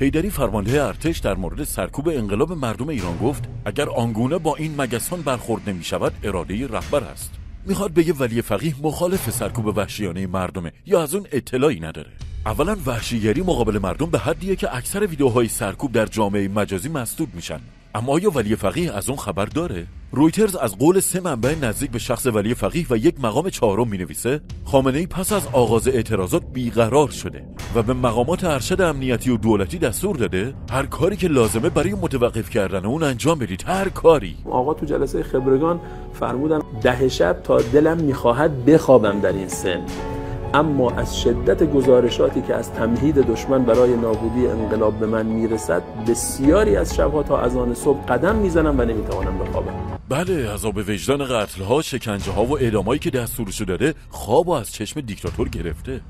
هیدری فرمانده ارتش در مورد سرکوب انقلاب مردم ایران گفت اگر آنگونه با این مگسان برخورد نمی شود اراده رهبر است. می‌خواد بگه ولی فقیه مخالف سرکوب وحشیانه مردمه یا از اون اطلاعی نداره. اولا وحشیگری مقابل مردم به حدیه که اکثر ویدیوهای سرکوب در جامعه مجازی مسدود میشن. اما آیا ولی فقیه از اون خبر داره؟ رویترز از قول سه منبع نزدیک به شخص ولی فقیه و یک مقام چهارم می نویسه خامنه ای پس از آغاز اعتراضات بیقرار شده و به مقامات ارشد امنیتی و دولتی دستور داده هر کاری که لازمه برای متوقف کردن اون انجام بدید. هر کاری. آقا تو جلسه خبرگان فرمودن ده شب تا دلم می‌خواهد بخوابم در این سن. اما از شدت گزارشاتی که از تمهید دشمن برای نابودی انقلاب به من می‌رسد بسیاری از شبها تا از آن صبح قدم می‌زنم و نمی‌توانم بخوابم. بله عذاب وجدان قتل ها شکنجه ها و اعدامایی که دستورشو داده خواب و از چشم دیکتاتور گرفته.